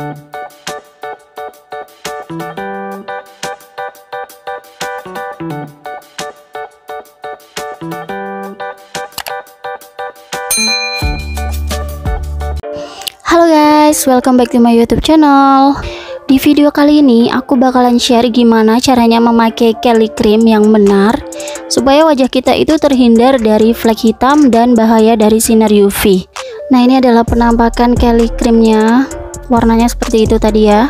Halo guys, welcome back to my YouTube channel. Di video kali ini aku bakalan share gimana caranya memakai Kelly Cream yang benar supaya wajah kita itu terhindar dari flek hitam dan bahaya dari sinar UV. Nah, ini adalah penampakan Kelly Creamnya. Warnanya seperti itu tadi ya.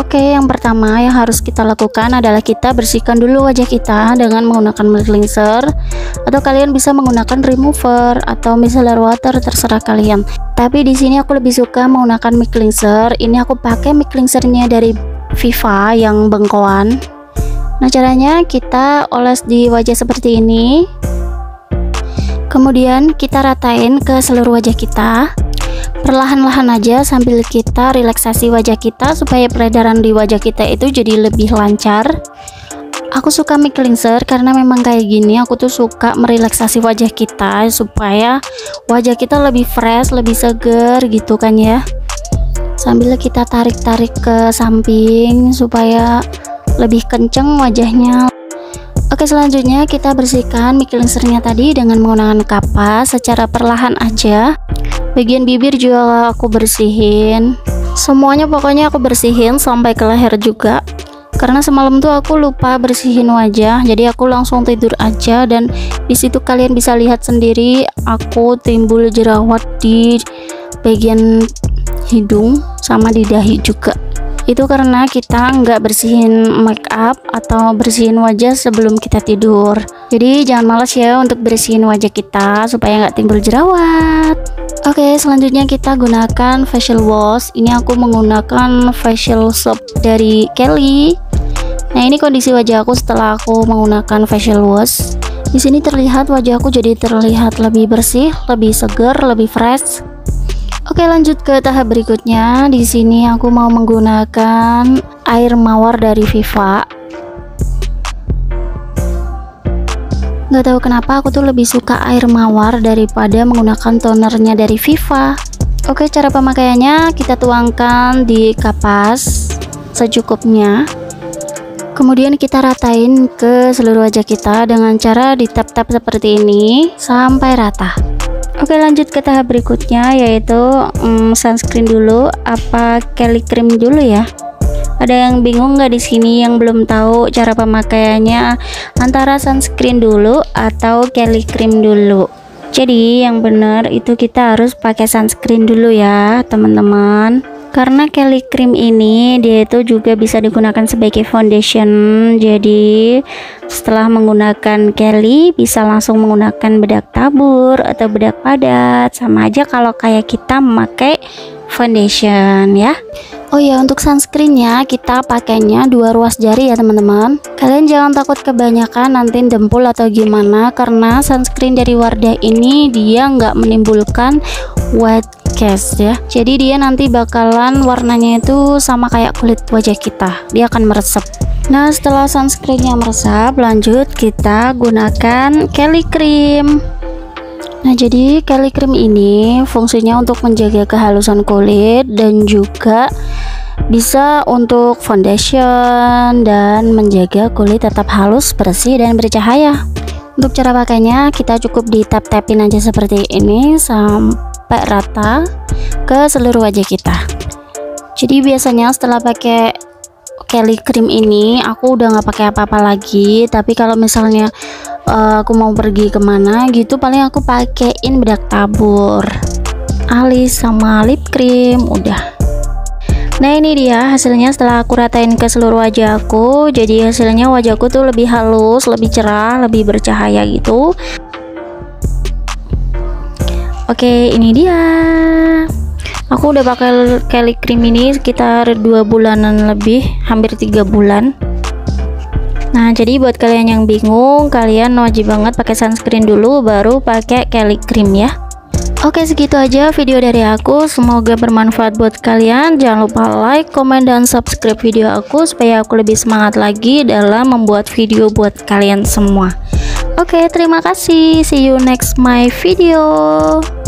Oke, yang pertama yang harus kita lakukan adalah kita bersihkan dulu wajah kita dengan menggunakan milk cleanser atau kalian bisa menggunakan remover atau micellar water terserah kalian. Tapi di sini aku lebih suka menggunakan milk cleanser. Ini aku pakai milk cleansernya dari Viva yang bengkoan. Nah, caranya kita oles di wajah seperti ini. Kemudian kita ratain ke seluruh wajah kita perlahan-lahan aja sambil kita relaksasi wajah kita supaya peredaran di wajah kita itu jadi lebih lancar. Aku suka mic cleanser karena memang kayak gini aku tuh suka merelaksasi wajah kita supaya wajah kita lebih fresh lebih seger gitu kan ya. Sambil kita tarik-tarik ke samping supaya lebih kenceng wajahnya. Oke selanjutnya kita bersihkan mic cleansernya tadi dengan menggunakan kapas secara perlahan aja bagian bibir juga aku bersihin. Semuanya pokoknya aku bersihin sampai ke leher juga. Karena semalam tuh aku lupa bersihin wajah jadi aku langsung tidur aja dan di situ kalian bisa lihat sendiri aku timbul jerawat di bagian hidung sama di dahi juga itu karena kita nggak bersihin make up atau bersihin wajah sebelum kita tidur. Jadi jangan malas ya untuk bersihin wajah kita supaya nggak timbul jerawat. Oke selanjutnya kita gunakan facial wash. Ini aku menggunakan facial soap dari Kelly. Nah ini kondisi wajah aku setelah aku menggunakan facial wash. Di sini terlihat wajahku jadi terlihat lebih bersih, lebih segar, lebih fresh. Oke, lanjut ke tahap berikutnya. Di sini aku mau menggunakan air mawar dari Viva. Gak tahu kenapa aku tuh lebih suka air mawar daripada menggunakan tonernya dari Viva. Oke, cara pemakaiannya kita tuangkan di kapas secukupnya kemudian kita ratain ke seluruh wajah kita dengan cara di tap-tap seperti ini sampai rata Oke lanjut ke tahap berikutnya yaitu um, sunscreen dulu. Apa Kelly cream dulu ya? Ada yang bingung nggak di sini yang belum tahu cara pemakaiannya? Antara sunscreen dulu atau Kelly cream dulu. Jadi yang benar itu kita harus pakai sunscreen dulu ya teman-teman karena Kelly Cream ini dia itu juga bisa digunakan sebagai foundation. Jadi setelah menggunakan Kelly bisa langsung menggunakan bedak tabur atau bedak padat. Sama aja kalau kayak kita memakai foundation ya. Oh ya untuk sunscreennya kita pakainya dua ruas jari ya teman-teman. Kalian jangan takut kebanyakan nanti dempul atau gimana Karena sunscreen dari Wardah ini dia nggak menimbulkan white cast ya. Jadi dia nanti bakalan warnanya itu sama kayak kulit wajah kita. Dia akan meresap. Nah setelah sunscreennya meresap lanjut kita gunakan Kelly Cream. Nah, jadi Kelly Cream ini fungsinya untuk menjaga kehalusan kulit dan juga bisa untuk foundation dan menjaga kulit tetap halus, bersih dan bercahaya. Untuk cara pakainya kita cukup di tap-tapin aja seperti ini sampai rata ke seluruh wajah kita. Jadi biasanya setelah pakai Kelly Cream ini aku udah nggak pakai apa-apa lagi. Tapi kalau misalnya uh, aku mau pergi ke mana gitu paling aku pakein bedak tabur. Alis sama lip cream udah. Nah ini dia hasilnya setelah aku ratain ke seluruh wajah aku. Jadi hasilnya wajahku tuh lebih halus, lebih cerah, lebih bercahaya gitu Oke ini dia. Aku udah pakai Kelly Cream ini sekitar dua bulanan lebih hampir tiga bulan. Nah jadi buat kalian yang bingung kalian wajib banget pakai sunscreen dulu baru pakai Kelly Cream ya. Oke segitu aja video dari aku. Semoga bermanfaat buat kalian. Jangan lupa like comment dan subscribe video aku supaya aku lebih semangat lagi dalam membuat video buat kalian semua. Oke terima kasih. See you next my video